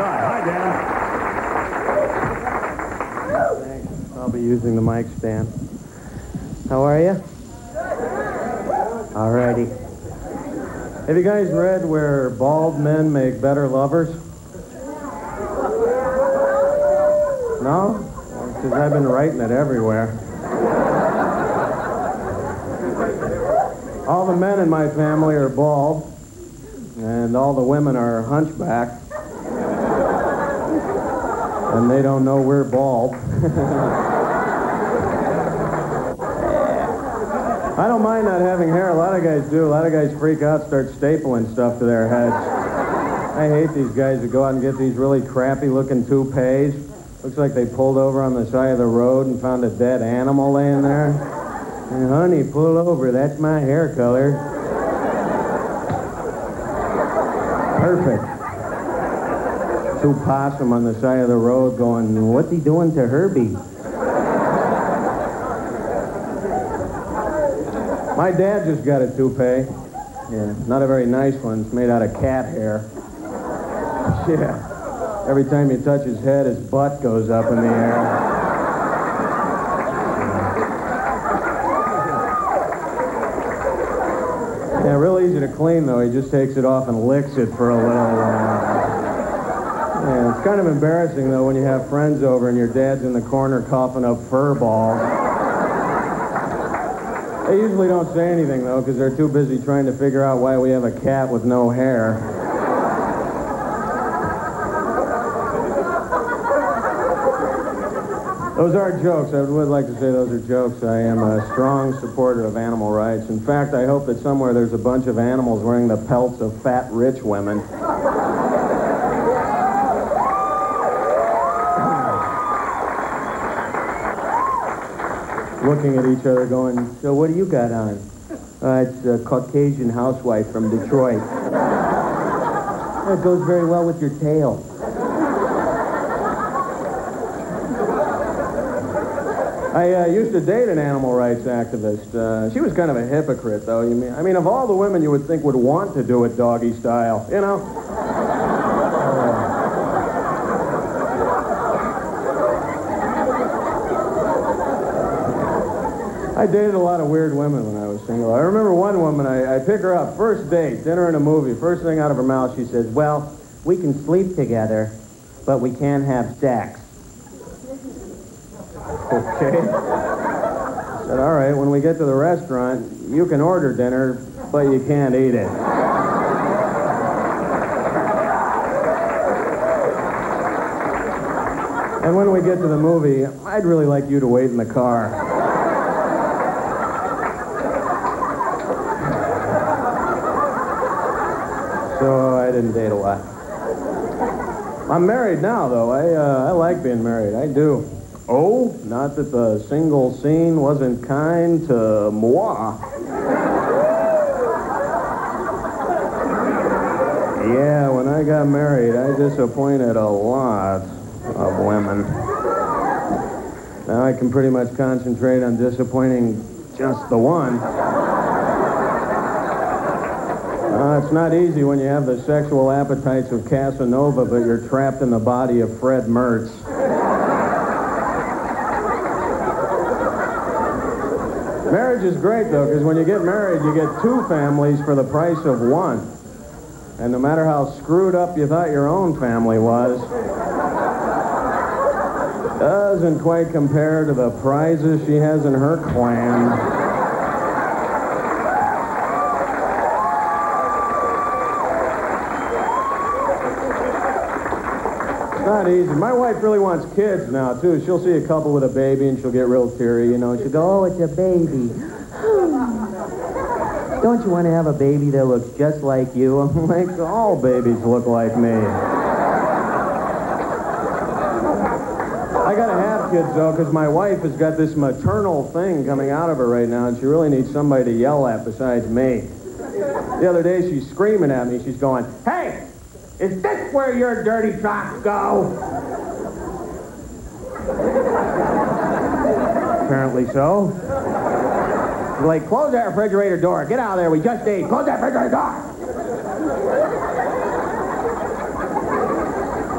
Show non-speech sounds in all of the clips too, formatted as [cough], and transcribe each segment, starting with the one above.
Hi. Hi, Dan. Thanks. I'll be using the mic stand. How are you? Alrighty. Have you guys read where bald men make better lovers? No? Because I've been writing it everywhere. All the men in my family are bald, and all the women are hunchback. And they don't know we're bald. I don't mind not having hair. A lot of guys do. A lot of guys freak out, start stapling stuff to their heads. I hate these guys that go out and get these really crappy looking toupees. Looks like they pulled over on the side of the road and found a dead animal laying there. And honey, pull over. That's my hair color. Perfect. Two possum on the side of the road going, what's he doing to Herbie? My dad just got a toupee. Yeah, not a very nice one. It's made out of cat hair. [laughs] Yeah. Every time you touch his head, his butt goes up in the air. Yeah, real easy to clean, though. He just takes it off and licks it for a little while. It's kind of embarrassing, though, when you have friends over and your dad's in the corner coughing up fur balls. They usually don't say anything, though, because they're too busy trying to figure out why we have a cat with no hair. Those are jokes. I would like to say those are jokes. I am a strong supporter of animal rights. In fact, I hope that somewhere there's a bunch of animals wearing the pelts of fat, rich women. Looking at each other going, so what do you got on? [laughs] Uh, it's a Caucasian housewife from Detroit. [laughs] That goes very well with your tail. I uh, used to date an animal rights activist. Uh, she was kind of a hypocrite, though. You mean, I mean, of all the women you would think would want to do it doggy style, you know? I dated a lot of weird women when I was single. I remember one woman, I, I pick her up, first date, dinner and a movie. First thing out of her mouth, she says, well, we can sleep together, but we can't have sex. Okay. I said, all right, when we get to the restaurant, you can order dinner, but you can't eat it. And when we get to the movie, I'd really like you to wait in the car. So I didn't date a lot. I'm married now, though. I, uh, I like being married. I do. Oh, not that the single scene wasn't kind to moi. Yeah, when I got married, I disappointed a lot of women. Now I can pretty much concentrate on disappointing just the one. Uh, it's not easy when you have the sexual appetites of Casanova, but you're trapped in the body of Fred Mertz. Marriage is great, though, because when you get married, you get two families for the price of one. And no matter how screwed up you thought your own family was, doesn't quite compare to the prizes she has in her clan. Not easy. My wife really wants kids now, too. She'll see a couple with a baby and she'll get real teary, you know. She'll go, oh, it's a baby. [laughs] Don't you want to have a baby that looks just like you? [laughs] I'm like, all babies look like me. I gotta have kids, though, because my wife has got this maternal thing coming out of her right now, and she really needs somebody to yell at besides me. The other day, she's screaming at me. She's going, hey, is this where your dirty socks go? Apparently so. Like, close that refrigerator door. Get out of there. We just ate. Close that refrigerator door.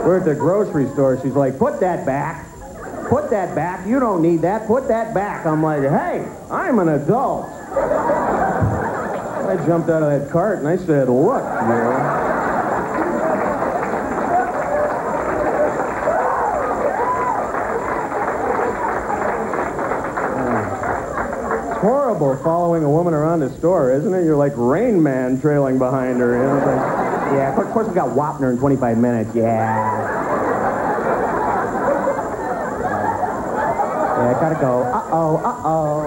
We're at the grocery store. She's like, put that back. Put that back. You don't need that. Put that back. I'm like, hey, I'm an adult. I jumped out of that cart and I said, look, you horrible following a woman around the store, isn't it? You're like Rain Man trailing behind her. You know? Like, yeah, of course we got Wapner in 25 minutes. Yeah. Yeah, gotta go. Uh-oh, uh-oh.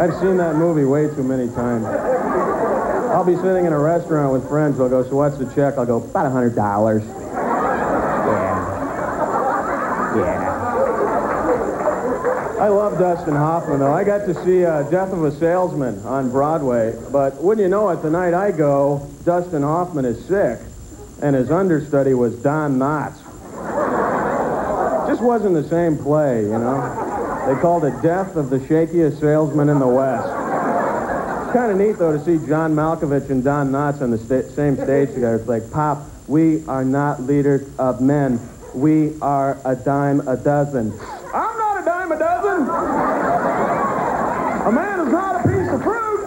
I've seen that movie way too many times. I'll be sitting in a restaurant with friends. They'll go, so what's the check? I'll go, about a hundred dollars. Yeah. Yeah. I love Dustin Hoffman, though. I got to see uh, Death of a Salesman on Broadway, but wouldn't you know it, the night I go, Dustin Hoffman is sick, and his understudy was Don Knotts. Just wasn't the same play, you know? They called it Death of the Shakiest Salesman in the West. It's kind of neat, though, to see John Malkovich and Don Knotts on the sta- same stage together. It's like, Pop, we are not leaders of men. We are a dime a dozen. I'm not a dime a dozen. A man is not a piece of fruit.